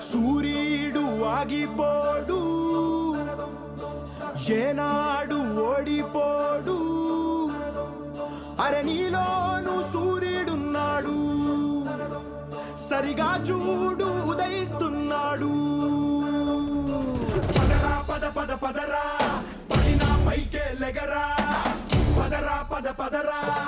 సూర్యుడు ఆగిపోడు. ఏనాడు ఓడిపోడు. అరే నీలోను సూర్యుడున్నాడు సరిగా చూడు ఉదయిస్తున్నాడు. పదరా పద పద పదరా. పైకే లెగరా. పదరా పద పదరా.